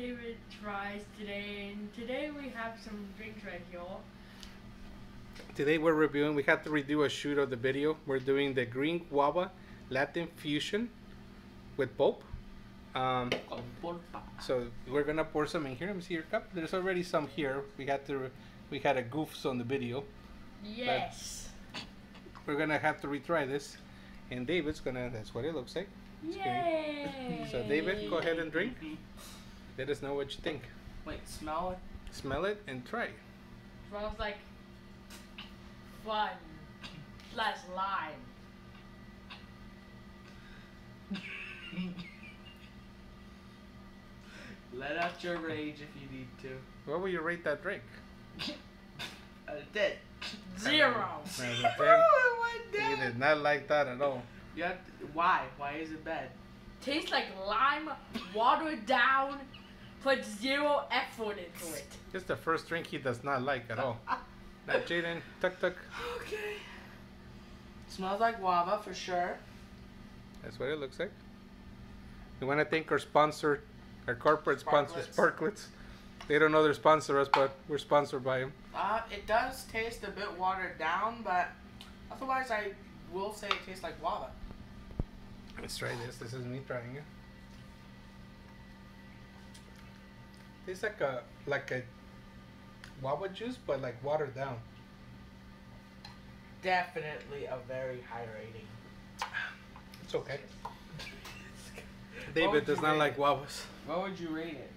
David Tries today, and today we have some drinks right here. Today we're reviewing. We had to redo a shoot of the video. We're doing the green guava Latin fusion with pulp. Um, so we're gonna pour some in here. Let me see your cup. There's already some here. We had to. We had a goofs on the video. Yes. We're gonna have to retry this. And David's gonna. That's what it looks like. Yay! So David, go ahead and drink. Let us know what you think. Wait, smell it. Smell it and try. Smells like fun plus lime. Let out your rage if you need to. What would you rate that drink? Dead. Zero. Out of 10? Oh, it He did not like that at all. You have to, why? Why is it bad? Tastes like lime, watered down, put zero effort into it. Just the first drink he does not like at all. Now, Jaden, tuk tuk. Okay. Smells like guava for sure. That's what it looks like. We want to thank our sponsor, our corporate sponsor, Sparkletts. They don't know they're sponsor us, but we're sponsored by them. Uh, it does taste a bit watered down, but otherwise I will say it tastes like guava. Let's try this. This is me trying it. Tastes like a like a guava juice, but like watered down. Definitely a very high rating. It's okay. David does not like it? guavas. What would you rate it?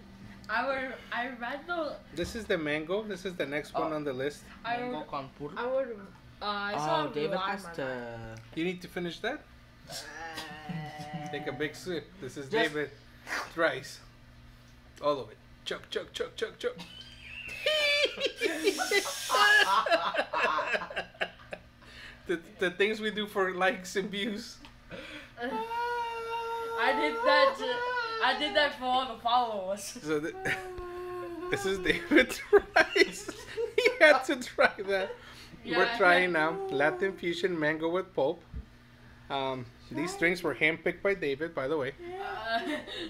I would. I read the. This is the mango. This is the next one Oh. on the list. I Mango would. con pulpa. I would. Uh, I saw Oh, David lime has on to. You need to finish that. Take a big sip. This is Just- David Thrice. All of it. Chug, chuck, chuck, chuck, chuck. the, the things we do for likes and views. I did that. To, I did that for all the followers. So th- this is David Thrice. he had to try that. We're trying now Latin fusion mango with pulp. Um, these drinks were handpicked by David, by the way. Uh,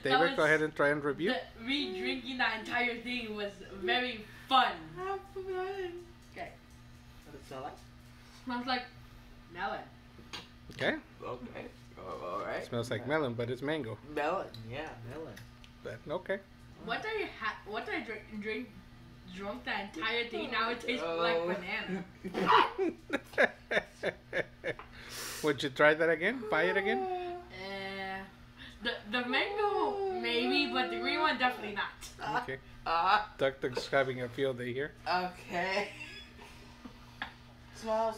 David, was- go ahead and try and review. The, me drinking that entire thing was very fun. Okay. What does it smell like? Smells like melon. Okay. Okay. Oh, all right. Smells like melon, but it's mango. Melon. Yeah, melon. But okay. What I ha- what I drink, drink drunk that entire thing. Now it tastes Oh. like banana. Would you try that again? Buy it again? Uh, the the mango maybe, but the green one definitely not. Okay. Ah. Duck Duck's having a field day here. Okay. Smells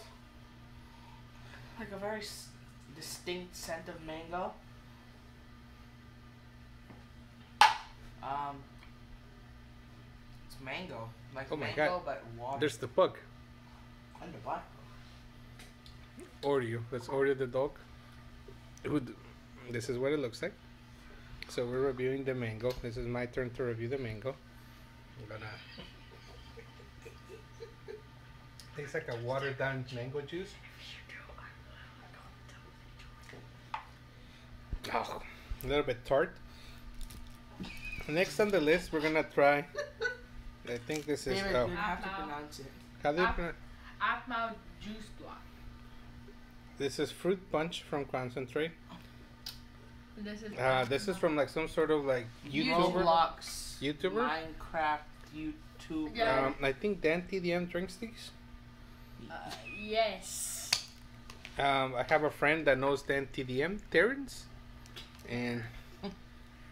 like a very s- distinct scent of mango. Um, it's mango, like Oh my mango, God. but water. There's the bug. and the what? Oreo. That's order the dog. Who This is what it looks like. So we're reviewing the mango. This is my turn to review the mango. I'm gonna. Tastes like a watered down mango juice. Oh, a little bit tart. Next on the list, we're gonna try. I think this is. Oh, you have to pronounce it. how do you pronounce? Aphmau juice block. This is fruit punch from concentrate. This is. Uh, this is from like some sort of like YouTuber. Roblox, YouTuber? Minecraft, YouTube. Yeah. Um, I think Dan TDM drinks these. Uh, yes. Um, I have a friend that knows Dan TDM, Terrence, and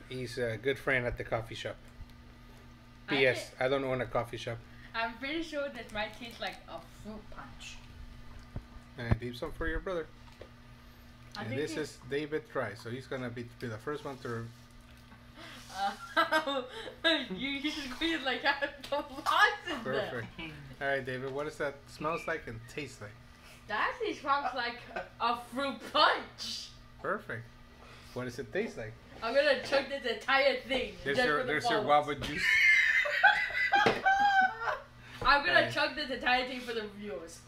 he's a good friend at the coffee shop. P.S. did- I don't own a coffee shop. I'm pretty sure this might taste like a fruit punch. And leave some for your brother. I and this is David Try, so he's gonna be, be the first one to. Uh, you you just like I have the lots in there. Perfect. All right, David. What does that smells like and tastes like? That actually smells like a fruit punch. Perfect. What does it taste like? I'm gonna chug this entire thing. There's your the there's your followers. guava juice. I'm gonna Hey. chug this entire thing for the viewers.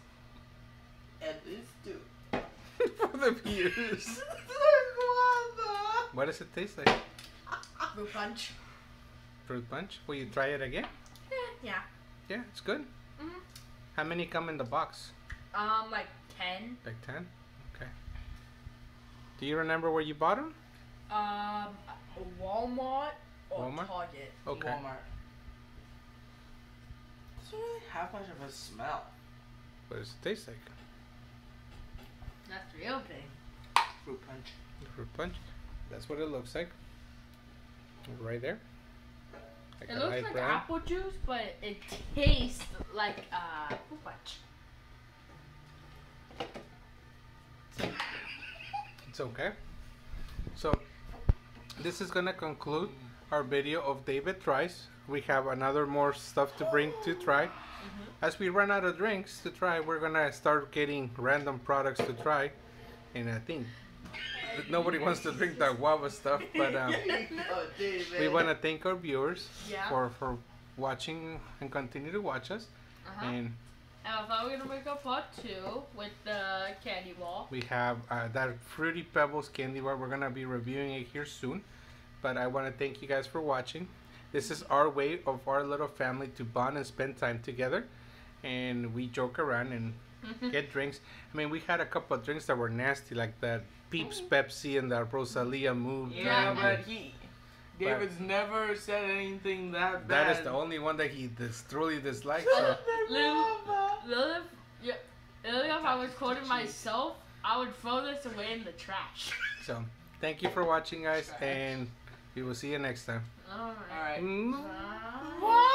And this too. for the views. Guava. What does it taste like? Fruit punch. Fruit punch. Will you try it again? Yeah. Yeah, it's good. Mhm. How many come in the box? Um, like ten. Like 10? Okay. Do you remember where you bought them? Um, Walmart or Walmart? Target. Okay. Walmart. Doesn't really have much of a smell. What does it taste like? That's the real thing. Fruit punch. Fruit punch. That's what it looks like. Right there. Like It looks like brown. apple juice, but it tastes like uh fruit punch. It's okay. So, this is gonna conclude our video of David tries. We have another more stuff to bring to try. As we run out of drinks to try, we're gonna start getting random products to try. And I think nobody wants to drink that guava stuff, but um, oh, we want to thank our viewers Yeah. for for watching and continue to watch us. Uh-huh. And And I thought we were gonna make a part two with the candy ball. We have uh, that Fruity Pebbles candy bar. We're gonna be reviewing it here soon. But I want to thank you guys for watching. This is our way of our little family to bond and spend time together, and we joke around and mm-hmm. get drinks. I mean, we had a couple of drinks that were nasty, like that Peeps mm-hmm. Pepsi and that Rosalia Move. Yeah, drink. but he. David's never said anything that bad. that is the only one that he dis- truly dislikes. So. Lou, Lil, yeah, Lil, if I was quoting myself, I would throw this away in the trash. so, thank you for watching, guys, and we will see you next time. All right. All right. Mm-hmm.